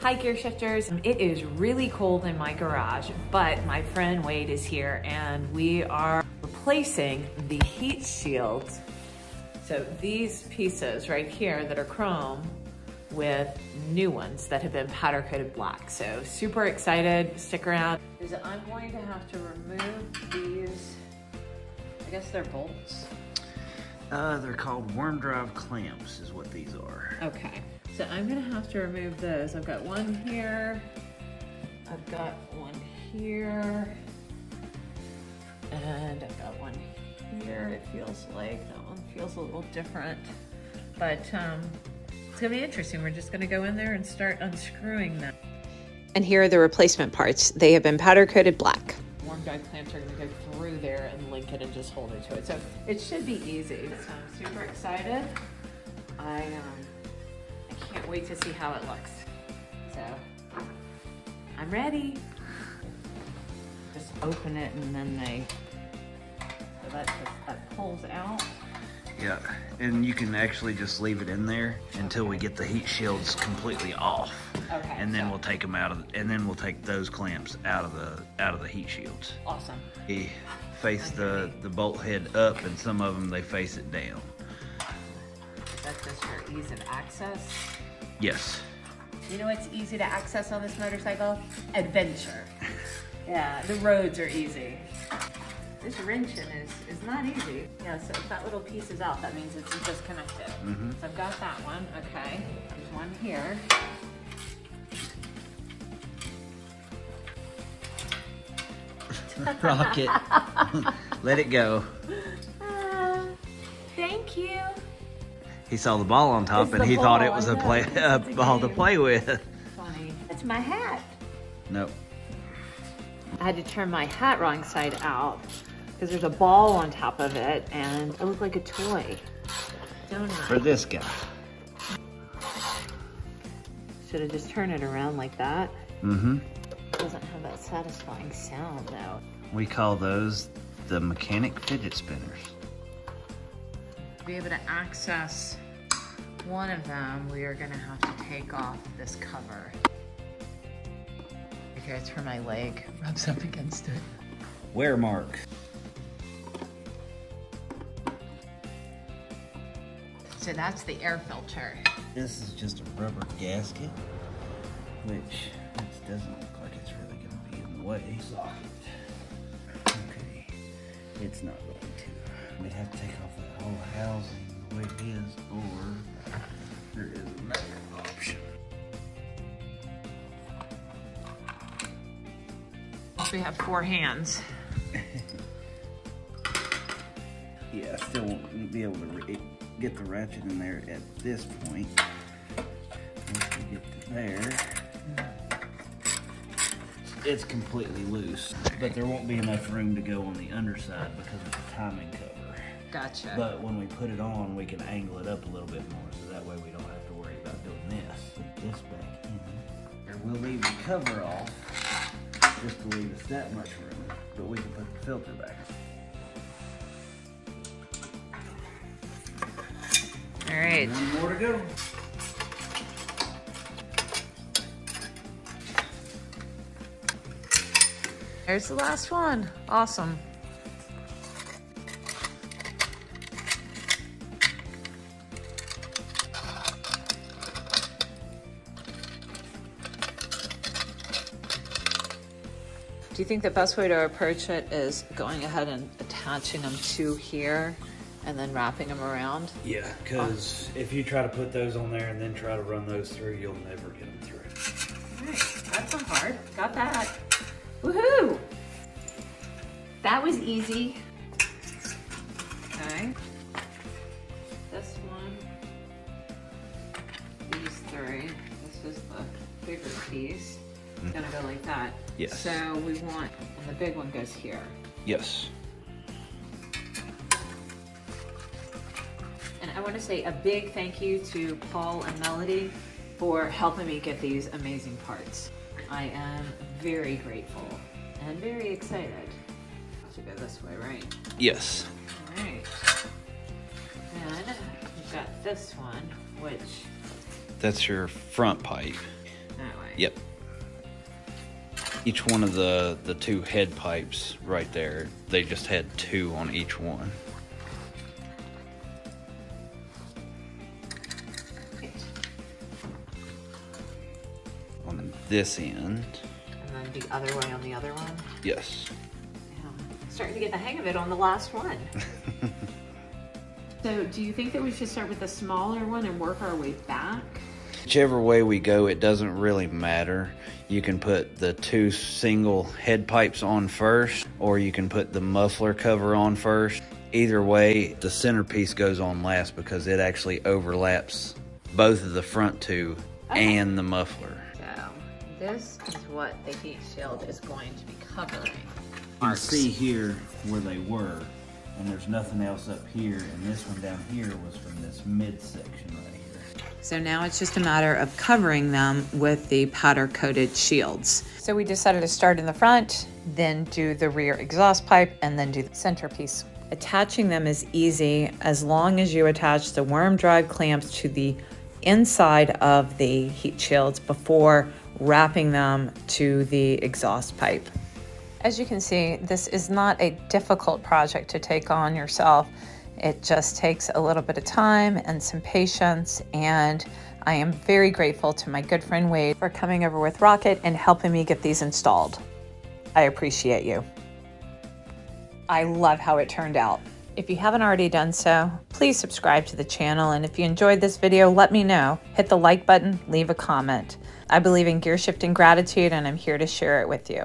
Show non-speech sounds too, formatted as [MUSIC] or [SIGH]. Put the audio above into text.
Hi Gear Shifters. It is really cold in my garage, but my friend Wade is here and we are replacing the heat shields. So these pieces right here that are chrome with new ones that have been powder coated black. So super excited, stick around. Is I'm going to have to remove these, I guess they're bolts. Uh, they're called worm drive clamps is what these are. Okay, so I'm gonna have to remove those. I've got one here, I've got one here, and I've got one here. It feels like that one feels a little different, but um, it's gonna be interesting. We're just gonna go in there and start unscrewing them. And here are the replacement parts. They have been powder coated black. Worm drive clamps are gonna go through there and link it and just hold it to it. So it should be easy. So I'm super excited. I um, I can't wait to see how it looks. So I'm ready. Just open it and then they so that just that pulls out. Yeah, and you can actually just leave it in there until we get the heat shields completely off. Okay. And then so- we'll take them out of, the, and then we'll take those clamps out of the out of the heat shields. awesome. We face the the bolt head up, and some of them they face it down. That's just for ease of access. Yes. You know what's easy to access on this motorcycle? Adventure. Yeah, the roads are easy. This wrenching is, is not easy. Yeah, so if that little piece is out, that means it's disconnected. Mm-hmm. So I've got that one, okay. There's one here. [LAUGHS] Rocket. [LAUGHS] Let it go. Ah, thank you. He saw the ball on top, It's and he thought it was a play a ball to play with. Funny. That's my hat. Nope. I had to turn my hat wrong side out because there's a ball on top of it and it looked like a toy. Don't I? For this guy. Should have just turned it around like that. Mm-hmm. Doesn't have that satisfying sound though. We call those the mechanic fidget spinners. To be able to access one of them, we are gonna have to take off this cover. Okay, it's for my leg. Rubs up against it. Wear mark. So that's the air filter. This is just a rubber gasket, which it doesn't going to be in the way. Okay, it's not going to. We'd have to take off that whole housing the way it is, or there is another option. We have four hands. [LAUGHS] Yeah, I still won't be able to get the ratchet in there at this point. Once we get to there, it's completely loose. But there won't be enough room to go on the underside because of the timing cover. Gotcha. But when we put it on, we can angle it up a little bit more, so that way we don't have to worry about doing this. Put this back in. Or we'll leave the cover off, just to leave us that much room, but we can put the filter back. All right. One more to go. There's the last one. Awesome. Do you think the best way to approach it is going ahead and attaching them to here and then wrapping them around? Yeah, because if you try to put those on there and then try to run those through, you'll never get them through. Alright, that's not hard. Got that. Woohoo! That was easy. Okay. This one. These three. This is the bigger piece. It's gonna go like that. Yes. So we want, and the big one goes here. Yes. And I want to say a big thank you to Paul and Melody for helping me get these amazing parts. I am very grateful and very excited. To go this way, right? Yes. All right. And we've got this one, which That's your front pipe. that way. Yep. Each one of the, the two head pipes right there, they just had two on each one. On this end, And then the other way on the other one. yes. Yeah. Starting to get the hang of it on the last one. [LAUGHS] So do you think that we should start with the smaller one and work our way back? Whichever way we go, it doesn't really matter. You can put the two single head pipes on first, or you can put the muffler cover on first. Either way, the centerpiece goes on last because it actually overlaps both of the front two and the muffler. So this is what the heat shield is going to be covering. You can see here where they were, and there's nothing else up here, and this one down here was from this midsection right here. So now it's just a matter of covering them with the powder coated shields. So we decided to start in the front, then do the rear exhaust pipe, and then do the centerpiece. Attaching them is easy as long as you attach the worm drive clamps to the inside of the heat shields before wrapping them to the exhaust pipe. As you can see, this is not a difficult project to take on yourself. It just takes a little bit of time and some patience. And I am very grateful to my good friend Wade for coming over with Rocket and helping me get these installed. I appreciate you. I love how it turned out. If you haven't already done so, please subscribe to the channel. And if you enjoyed this video, let me know. Hit the like button, leave a comment. I believe in gear shifting gratitude and I'm here to share it with you.